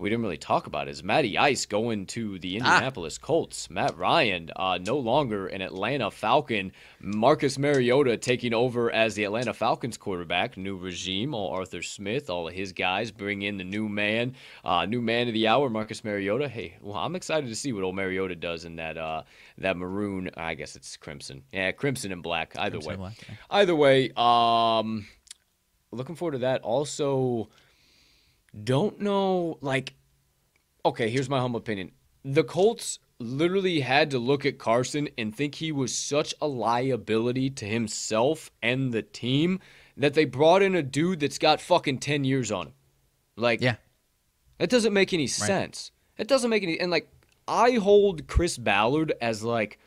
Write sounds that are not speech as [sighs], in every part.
we didn't really talk about is Matty Ice going to the Ah. Indianapolis Colts. Matt Ryan, uh, no longer an Atlanta Falcon. Marcus Mariota taking over as the Atlanta Falcons quarterback. New regime, all Arthur Smith, all of his guys bring in the new man, uh, new man of the hour, Marcus Mariota. Hey, well, I'm excited to see what old Mariota does in that uh, that maroon. I guess it's crimson. Yeah, crimson and black. Either Crimson way, black, yeah. either way. Um, looking forward to that. Also don't know like okay here's my humble opinion the colts literally had to look at carson and think he was such a liability to himself and the team that they brought in a dude that's got fucking 10 years on him like Yeah. that doesn't make any sense it doesn't make any and like i hold chris ballard as like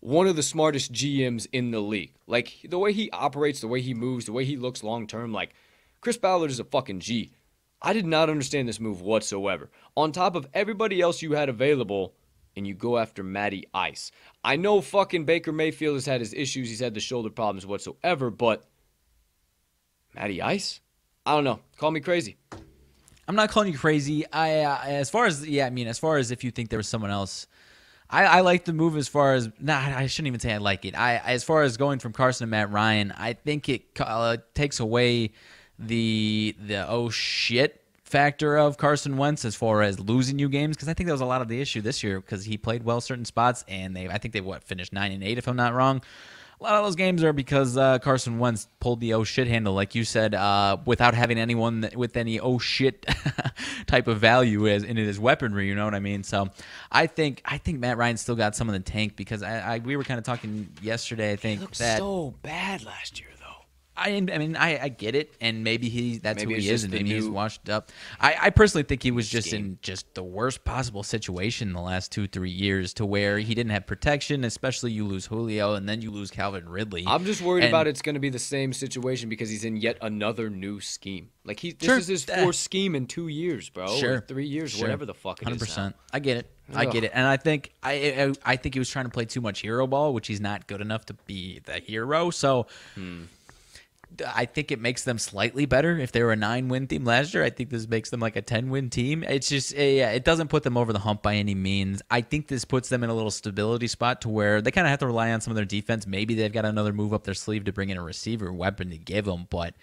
one of the smartest GMs in the league. Like the way he operates, the way he moves, the way he looks long term, like Chris Ballard is a fucking G. I did not understand this move whatsoever. On top of everybody else you had available, and you go after Matty Ice. I know fucking Baker Mayfield has had his issues, he's had the shoulder problems whatsoever, but Matty Ice? I don't know. Call me crazy. I'm not calling you crazy. I uh, as far as yeah, I mean, as far as if you think there was someone else, I, I like the move as far as nah, I shouldn't even say I like it. I as far as going from Carson to Matt Ryan, I think it uh, takes away the the oh shit factor of Carson Wentz as far as losing you games because I think that was a lot of the issue this year because he played well certain spots and they I think they what finished nine and eight if I'm not wrong. A lot of those games are because uh, Carson Wentz pulled the oh shit handle, like you said, uh, without having anyone that, with any oh shit [laughs] type of value as in his weaponry. You know what I mean? So, I think I think Matt Ryan still got some in the tank because I, I we were kind of talking yesterday. I think Looked that so bad last year. I, I mean, I, I get it, and maybe he that's Maybe who he is, and maybe he's washed up. I, I personally think he was just scheme. in just the worst possible situation in the last two three years, to where he didn't have protection. Especially you lose Julio, and then you lose Calvin Ridley. I'm just worried And- about it's going to be the same situation because he's in yet another new scheme. Like he, this Sure. is his fourth scheme in two years, bro. Sure. three years, Sure. whatever the fuck it is. Hundred percent. I get it. I get it, and I think I, I I think he was trying to play too much hero ball, which he's not good enough to be the hero. So. Hmm. I think it makes them slightly better. If they were a nine-win team last year, I think this makes them like a ten-win team. It's just, eh, yeah, it doesn't put them over the hump by any means. I think this puts them in a little stability spot to where they kind of have to rely on some of their defense. Maybe they've got another move up their sleeve to bring in a receiver weapon to give them, but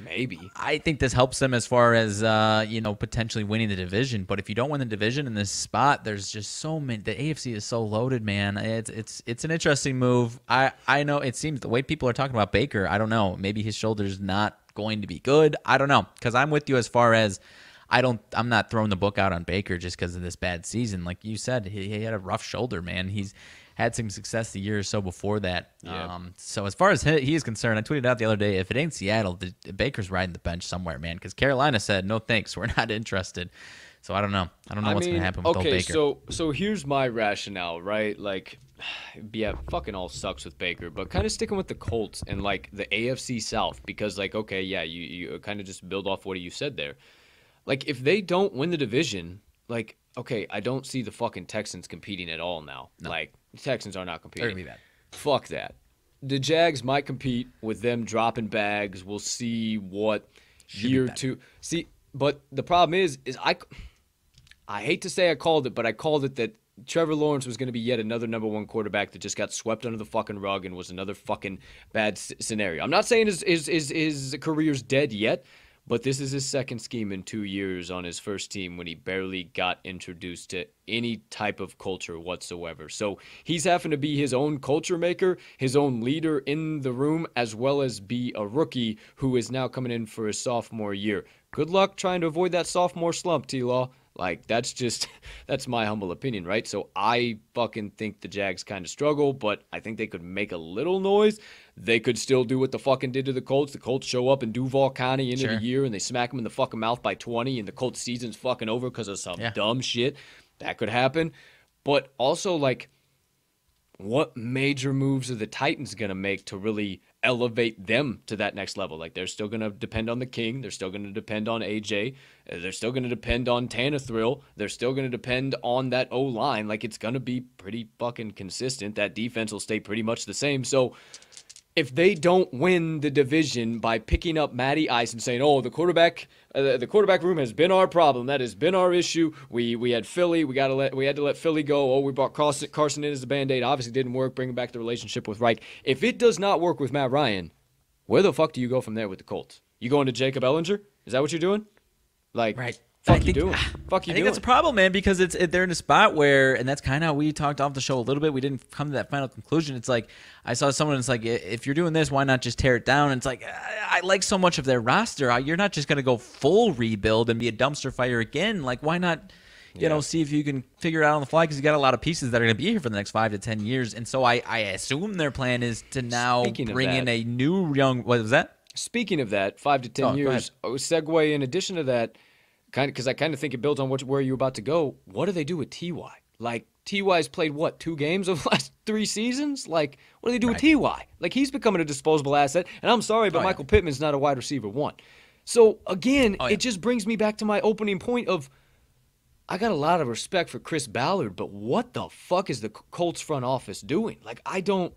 Maybe. I think this helps them as far as uh, you know potentially winning the division. But if you don't win the division in this spot, there's just so many. The AFC is so loaded, man. It's it's it's an interesting move. I I know it seems the way people are talking about Baker. I don't know. Maybe his shoulder's not going to be good. I don't know because I'm with you as far as. I don't. I'm not throwing the book out on Baker just because of this bad season. Like you said, he, he had a rough shoulder, man. He's had some success the year or so before that. Yeah. Um, so as far as he, he is concerned, I tweeted out the other day, if it ain't Seattle, the, the Baker's riding the bench somewhere, man. Because Carolina said no thanks, we're [laughs] not interested. So I don't know. I don't know I what's mean, gonna happen with okay, Baker. so so here's my rationale, right? Like, [sighs] yeah, fucking all sucks with Baker, but kind of sticking with the Colts and like the AFC South because, like, okay, yeah, you you kind of just build off what you said there. Like, if they don't win the division, like, okay, I don't see the fucking Texans competing at all now. Like, the Texans are not They're competing. gonna be bad. Fuck that. The Jags might compete with them dropping bags. We'll see what be year two. See, but the problem is, is I, I hate to say I called it, but I called it that Trevor Lawrence was going to be yet another number one quarterback that just got swept under the fucking rug and was another fucking bad scenario. I'm not saying his his his, his career's dead yet, but this is his second scheme in two years on his first team when he barely got introduced to any type of culture whatsoever. So he's having to be his own culture maker, his own leader in the room, as well as be a rookie who is now coming in for his sophomore year. Good luck trying to avoid that sophomore slump, T Law. Like that's just [laughs] that's my humble opinion, right? So I fucking think the Jags kind of struggle, but I think they could make a little noise. They could still do what the fucking did to the Colts. The Colts show up in Duval County end of Sure. the year and they smack them in the fucking mouth by 20 and the Colts season's fucking over because of some Yeah. dumb shit. That could happen. But also like what major moves are the Titans going to make to really elevate them to that next level? Like they're still going to depend on the King, they're still going to depend on AJ, uh, they're still going to depend on Thrill, they're still going to depend on that O line. Like it's going to be pretty fucking consistent. That defense will stay pretty much the same. So if they don't win the division by picking up Matty Ice and saying, "Oh, the quarterback, uh, the quarterback room has been our problem. That has been our issue. We we had Philly. We got to let we had to let Philly go. Oh, we brought Carson, Carson in as a band aid. Obviously, didn't work. Bringing back the relationship with Reich. If it does not work with Matt Ryan, where the fuck do you go from there with the Colts? You going to Jacob Ehlinger? Is that what you're doing? Like, Right. Fuck I you think- doing? [sighs] Fuck you I think doing? that's a problem, man, because it's it, they're in a spot where, and that's kind of how we talked off the show a little bit. We didn't come to that final conclusion. It's like I saw someone. It's like if you're doing this, why not just tear it down? And it's like I, I like so much of their roster. I- You're not just gonna go full rebuild and be a dumpster fire again. Like why not? You know, see if you can figure it out on the fly because you got a lot of pieces that are going to be here for the next five to ten years. And so I, I assume their plan is to now Speaking bring in a new young. What was that? Speaking of that, five to ten Oh, years. Segue. In addition to that, kind of because I kind of think it builds on what, where you're about to go. What do they do with Ty? Like Ty's played what two games of the [laughs] last three seasons? Like what do they do with Ty? Like he's becoming a disposable asset. And I'm sorry, but Oh, yeah. Michael Pittman's not a wide receiver one. So again, Oh, yeah. it just brings me back to my opening point of. I got a lot of respect for Chris Ballard, but what the fuck is the Colts front office doing? Like I don't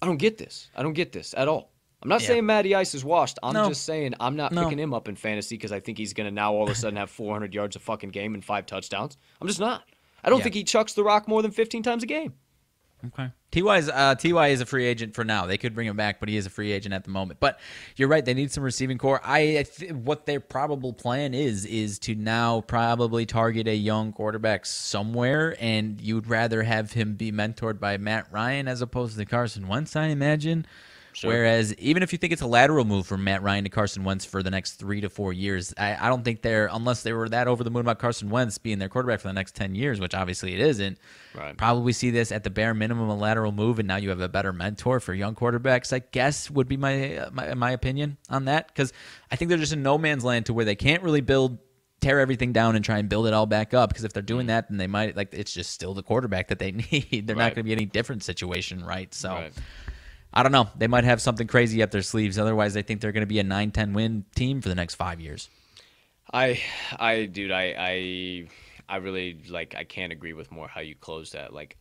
I don't get this. I don't get this at all. I'm not Yeah. saying Matty Ice is washed. I'm No. just saying I'm not No. picking him up in fantasy because I think he's going to now all of a sudden have 400 yards a fucking game and five touchdowns. I'm just not. I don't Yeah. think he chucks the rock more than 15 times a game. Okay. Ty is uh, Ty is a free agent for now. They could bring him back, but he is a free agent at the moment. But you're right; they need some receiving core. I I th- what their probable plan is is to now probably target a young quarterback somewhere, and you'd rather have him be mentored by Matt Ryan as opposed to Carson Wentz, I imagine. Whereas even if you think it's a lateral move from Matt Ryan to Carson Wentz for the next three to four years, I, I don't think they're unless they were that over the moon about Carson Wentz being their quarterback for the next ten years, which obviously it isn't. Right. Probably see this at the bare minimum a lateral move, and now you have a better mentor for young quarterbacks. I guess would be my my, my opinion on that because I think they're just in no man's land to where they can't really build tear everything down and try and build it all back up because if they're doing mm. that then they might like it's just still the quarterback that they [laughs] need they're not going to be any different situation right so Right. I don't know they might have something crazy up their sleeves otherwise they think they're going to be a 9-10 win team for the next five years I, I, dude, I, I, I really like. I can't agree with more how you close that. Like,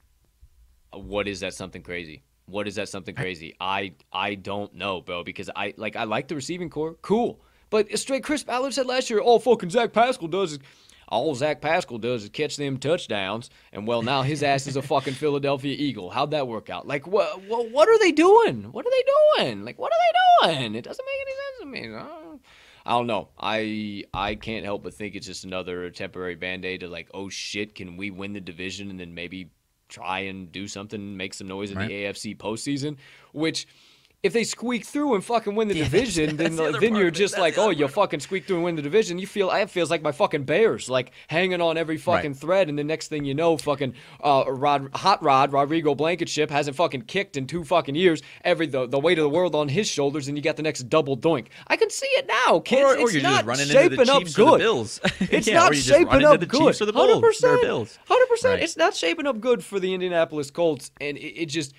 what is that something crazy? What is that something crazy? I, I don't know, bro. Because I like, I like the receiving core, cool. But straight, Chris Ballard said last year, all fucking Zach Pascal does is. All Zach Pascal does is catch them touchdowns, and well, now his ass is a fucking Philadelphia Eagle. How'd that work out? Like, what, what, what are they doing? What are they doing? Like, what are they doing? It doesn't make any sense to me. I don't- I don't know. I I can't help but think it's just another temporary band aid to like, oh shit, can we win the division and then maybe try and do something, make some noise in Right. the AFC postseason? Which if they squeak through and fucking win the [laughs] Yeah, division, then the then you're just That's like, oh, you part of fucking squeak through and win the division. You feel it feels like my fucking Bears, like hanging on every fucking Right. thread, and the next thing you know, fucking uh, Rod, hot rod Rodrigo Blankenship hasn't fucking kicked in two fucking years. Every the, the weight of the world on his shoulders, and you got the next double doink. I can see it now, kids. or, or it's you're not just running shaping into the up good. or the Bills. [laughs] It's Yeah, not or you just run shaping up good. Chiefs or the Bulls, or Bills. Hundred percent. It's not shaping up good for the Indianapolis Colts, and it, it just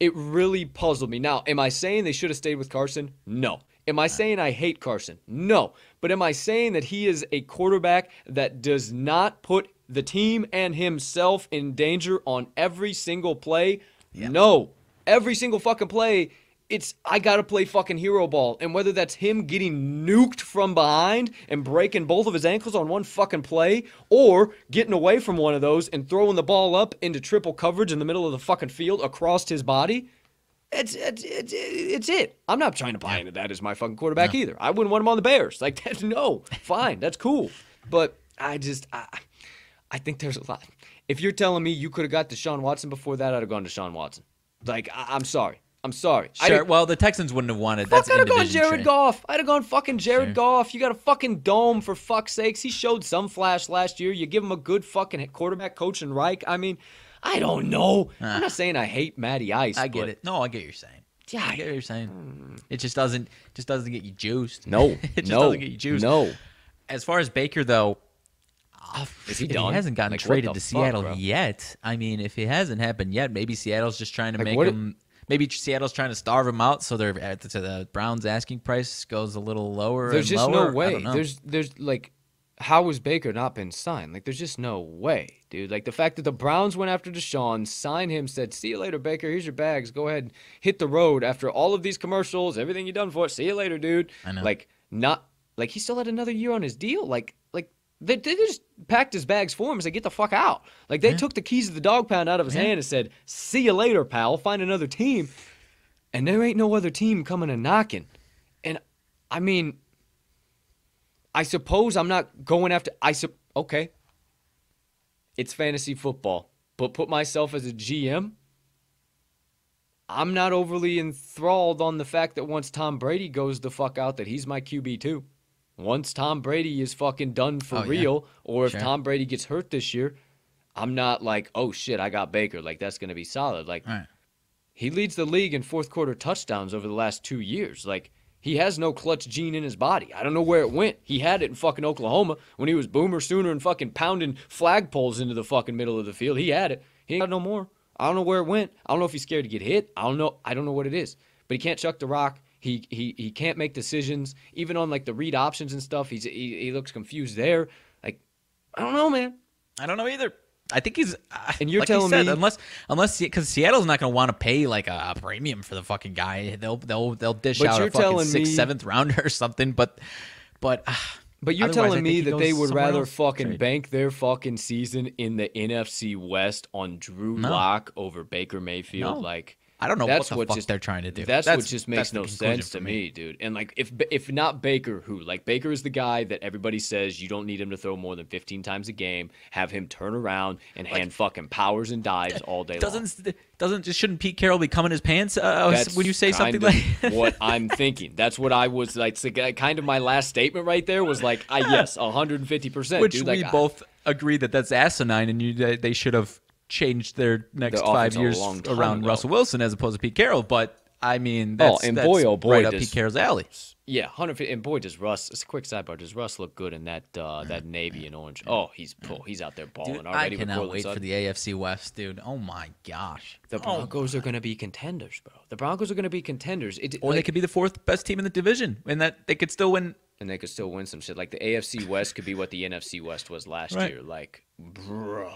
it really puzzled me. Now, am I saying they should have stayed with Carson? No. Am I saying I hate Carson? No. But am I saying that he is a quarterback that does not put the team and himself in danger on every single play? No. Every single fucking play, it's I gotta play fucking hero ball. And whether that's him getting nuked from behind and breaking both of his ankles on one fucking play, or getting away from one of those and throwing the ball up into triple coverage in the middle of the fucking field across his body. It's it's it's, it's it. I'm not trying to buy into that as my fucking quarterback either. I wouldn't want him on the Bears. Like [laughs] that's no, fine, that's cool. But I just I, I think there's a lot. If you're telling me you could have got Deshaun Watson before that, I'd have gone to Deshaun Watson. Like I, I'm sorry, I'm sorry. Sure. Well, the Texans wouldn't have wanted. Fuck, That's I'd have gone Jared trade. Goff. I'd have gone fucking Jared Sure. Goff. You got a fucking dome for fuck's sakes. He showed some flash last year. You give him a good fucking quarterback coach in Reich. I mean, I don't know. I'm not saying I hate Matty Ice. I get it. No, I get what you're saying. Yeah, I get what you're saying. It just doesn't just doesn't get you juiced. No, [laughs] it just no, doesn't get you juiced. no. As far as Baker though, uh, Is he done? hasn't gotten Like, traded to fuck, Seattle bro? yet. I mean, if it hasn't happened yet, maybe Seattle's just trying to Like, make what- him. Maybe Seattle's trying to starve him out, so they're at the, to the Browns' asking price goes a little lower. There's just lower. no way. There's there's like how has Baker not been signed? Like, there's just no way, dude. Like, the fact that the Browns went after Deshaun, signed him, said, see you later, Baker. Here's your bags. Go ahead and hit the road after all of these commercials, everything you done for it. See you later, dude. I know. Like, not, like, he still had another year on his deal. Like, like, they, they just packed his bags for him and said, get the fuck out. Like, they Yeah. took the keys of the dog pound out of his Yeah. hand and said, see you later, pal. Find another team. And there ain't no other team coming and knocking. And, I mean, I suppose I'm not going after. I sup. Okay. It's fantasy football, but put myself as a GM. I'm not overly enthralled on the fact that once Tom Brady goes the fuck out, that he's my QB too. Once Tom Brady is fucking done for Oh, yeah. real, or if Sure. Tom Brady gets hurt this year, I'm not like, oh shit, I got Baker. Like that's gonna be solid. Like Right. he leads the league in fourth quarter touchdowns over the last two years. Like he has no clutch gene in his body. I don't know where it went. He had it in fucking Oklahoma when he was boomer sooner and fucking pounding flagpoles into the fucking middle of the field. He had it. He ain't got no more. I don't know where it went. I don't know if he's scared to get hit. I don't know. I don't know what it is. But he can't chuck the rock. He he he can't make decisions. Even on like the read options and stuff, he's he, he looks confused there. Like I don't know, man. I don't know either. I think he's. uh, And you're like telling said, me- unless unless because Seattle's not going to want to pay like a, a premium for the fucking guy. They'll they'll they'll dish out a fucking sixth, seventh rounder or something. But but uh, But you're telling me that they would rather fucking Trade. bank their fucking season in the NFC West on Drew No. Lock over Baker Mayfield? No. Like I don't know that's what the what fuck just- they're trying to do. That's, That's- what just makes no sense to me. me, dude. And like if if not Baker, who? Like Baker is the guy that everybody says you don't need him to throw more than 15 times a game. Have him turn around and hand fucking powers and dives all day doesn't doesn't just shouldn't Pete Carroll be coming his pants uh, when you say something like what [laughs] I'm thinking. That's what I was like. like, kind of my last statement right there was like, I yes, 150 percent. which dude, we like, I- both agree that that's asinine, and you they should have changed their next offense five years around ago. Russell Wilson as opposed to Pete Carroll. But I mean, that's, and that's boy, oh boy, right up does- Pete Carroll's alley. Yeah, hundred and boy does Russ. It's a quick sidebar. Does Russ look good in that uh, that navy and orange? Oh, he's oh, he's out there balling Dude, I already. with cannot wait for the AFC West, dude. Oh my gosh. The Broncos are going to be contenders, bro. The Broncos are going to be contenders. It, Or they could be the fourth best team in the division, and that they could still win. and they could still win some shit. Like the AFC West could be what the NFC West was last Right. year. Like, bro,